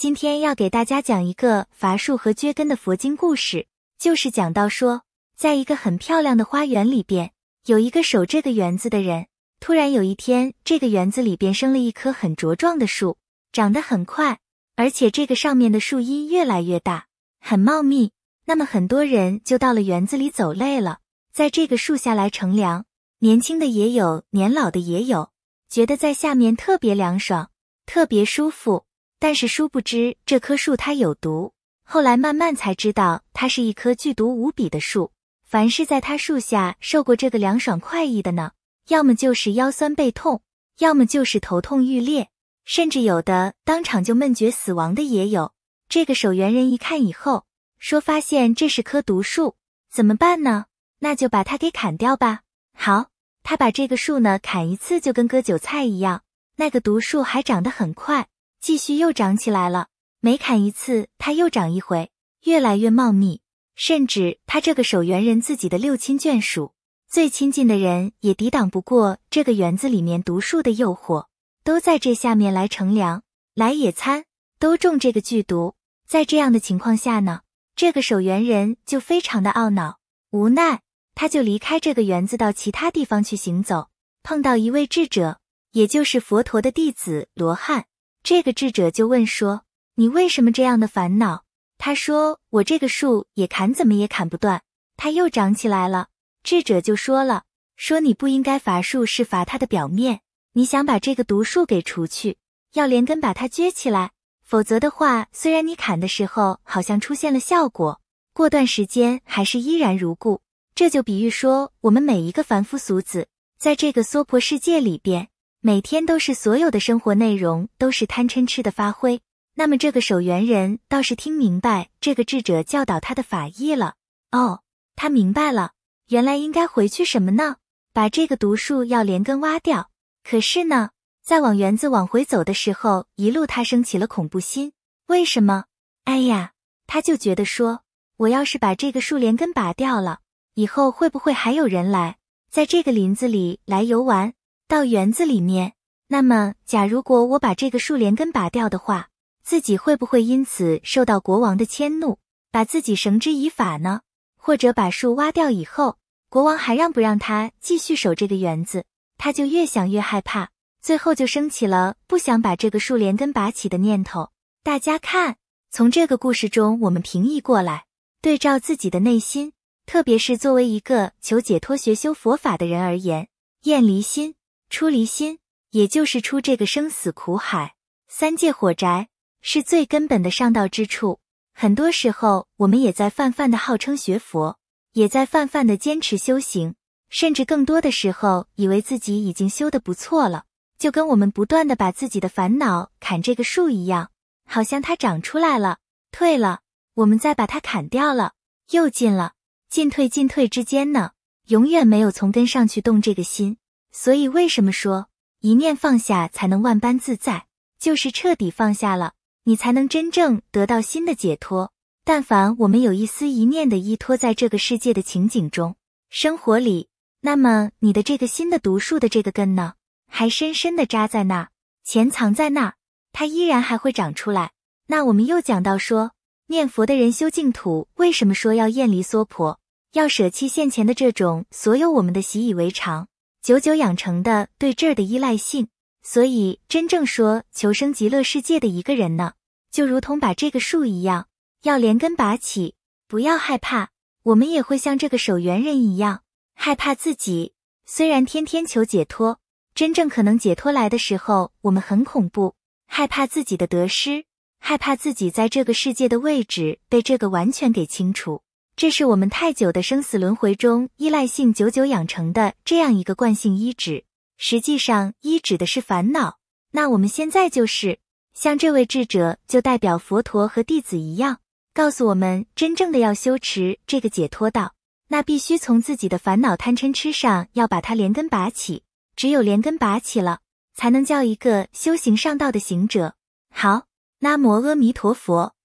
今天要给大家讲一个伐树和撅根的佛经故事，就是讲到说，在一个很漂亮的花园里边，有一个守这个园子的人。突然有一天，这个园子里边生了一棵很茁壮的树，长得很快，而且这个上面的树荫越来越大，很茂密。那么很多人就到了园子里走累了，在这个树下来乘凉，年轻的也有，年老的也有，觉得在下面特别凉爽，特别舒服。但是殊不知这棵树它有毒，后来慢慢才知道它是一棵剧毒无比的树。凡是在它树下受过这个凉爽快意的呢。要么就是腰酸背痛，要么就是头痛欲裂，甚至有的当场就闷绝死亡的也有。这个守园人一看以后，说发现这是棵毒树，怎么办呢？那就把它给砍掉吧。好，他把这个树呢砍一次就跟割韭菜一样，那个毒树还长得很快，继续又长起来了。每砍一次，它又长一回，越来越茂密，甚至他这个守园人自己的六亲眷属。最亲近的人也抵挡不过这个园子里面毒树的诱惑，都在这下面来乘凉、来野餐，都中这个剧毒。在这样的情况下呢，这个守园人就非常的懊恼、无奈，他就离开这个园子到其他地方去行走，碰到一位智者，也就是佛陀的弟子罗汉。这个智者就问说：“你为什么这样的烦恼？”他说：“我这个树也砍怎么也砍不断，它又长起来了。”智者就说了：“说你不应该伐树，是伐它的表面。你想把这个毒树给除去，要连根把它撅起来，否则的话，虽然你砍的时候好像出现了效果，过段时间还是依然如故。这就比喻说，我们每一个凡夫俗子，在这个娑婆世界里边，每天都是所有的生活内容都是贪嗔痴的发挥。那么这个守园人倒是听明白这个智者教导他的法意了。哦，他明白了。”原来应该回去什么呢？把这个毒树要连根挖掉。可是呢，在往园子往回走的时候，一路他升起了恐怖心。为什么？哎呀，他就觉得说，我要是把这个树连根拔掉了，以后会不会还有人来在这个林子里来游玩？到园子里面，那么假如果我把这个树连根拔掉的话，自己会不会因此受到国王的迁怒，把自己绳之以法呢？或者把树挖掉以后？国王还让不让他继续守这个园子，他就越想越害怕，最后就升起了不想把这个树连根拔起的念头。大家看，从这个故事中，我们平移过来，对照自己的内心，特别是作为一个求解脱、学修佛法的人而言，厌离心、出离心，也就是出这个生死苦海、三界火宅，是最根本的上道之处。很多时候，我们也在泛泛的号称学佛。也在泛泛的坚持修行，甚至更多的时候，以为自己已经修得不错了，就跟我们不断的把自己的烦恼砍这个树一样，好像它长出来了，退了，我们再把它砍掉了，又进了，进退进退之间呢，永远没有从根上去动这个心。所以为什么说一念放下才能万般自在，就是彻底放下了，你才能真正得到心的解脱。但凡我们有一丝一念的依托在这个世界的情景中、生活里，那么你的这个新的毒树的这个根呢，还深深的扎在那，潜藏在那，它依然还会长出来。那我们又讲到说，念佛的人修净土，为什么说要厌离娑婆，要舍弃现前的这种所有我们的习以为常、久久养成的对这儿的依赖性？所以真正说求生极乐世界的一个人呢，就如同把这个树一样。要连根拔起，不要害怕。我们也会像这个守园人一样，害怕自己。虽然天天求解脱，真正可能解脱来的时候，我们很恐怖，害怕自己的得失，害怕自己在这个世界的位置被这个完全给清除。这是我们太久的生死轮回中依赖性久久养成的这样一个惯性依止。实际上，依止的是烦恼。那我们现在就是像这位智者，就代表佛陀和弟子一样。告诉我们，真正的要修持这个解脱道，那必须从自己的烦恼贪嗔痴上要把它连根拔起。只有连根拔起了，才能叫一个修行上道的行者。好，南无阿弥陀佛。